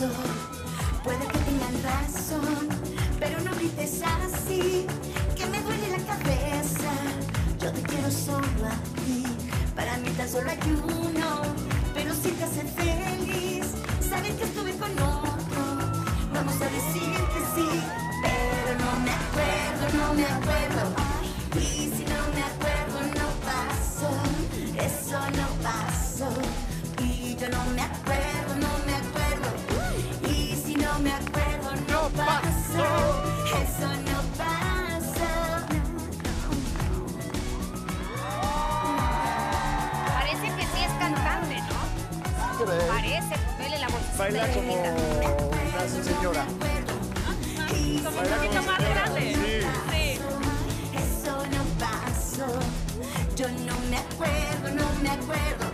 Puede que tengan razón, pero no grites así, que me duele la cabeza. Yo te quiero solo a ti, para mí tan solo hay uno, pero si te hace feliz, sabes que estuve con otro. Vamos a decir que sí, pero no me acuerdo, no me acuerdo. Y si no me acuerdo, no pasó, eso no pasó, y yo no me acuerdo. crees? Parece, vele la bolsita. Baila de como una señora. Como un poquito más grande. Sí. Eso no pasó, yo no me acuerdo, no me acuerdo.